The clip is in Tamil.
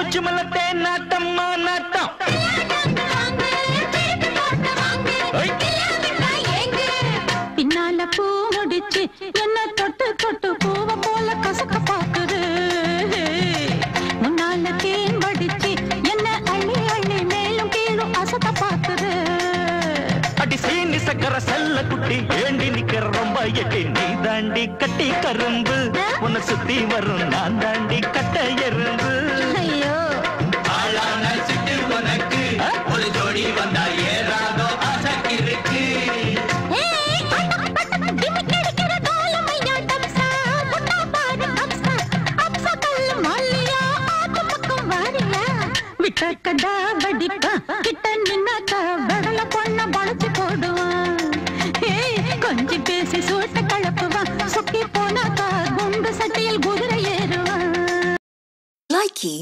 மலத்தே நாட்டம்மா நாட்டம்! பின்னால பூ முடிச்சு என்ன தொட்டு தொட்டு பூவ போல கசக்க பாக்குது முன்னால தேன் வடிச்சு என்ன அள்ளி அள்ளி மேலும் கீழும் அசத்த பாக்குது அடி சீனி சக்கர செல்ல குட்டி ஏண்டி நிக்கிற ரொம்ப எட்டி நீ தாண்டி கட்டி கரும்பு. உன்னை சுத்தி வரும் நான் தாண்டி கட்ட எறும்பு. விட்ட கடா வடிப்பா, கிட்ட நின்னாக்கா வெடல பொண்ண வளைச்சு போடுவான். கொஞ்சி பேசி சூட்ட கலப்புவா சுக்கி போனாக்கா குண்டு சட்டையில் குதிரை ஏறுவா லைக்கி